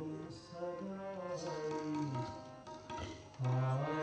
Sadai, Sadai,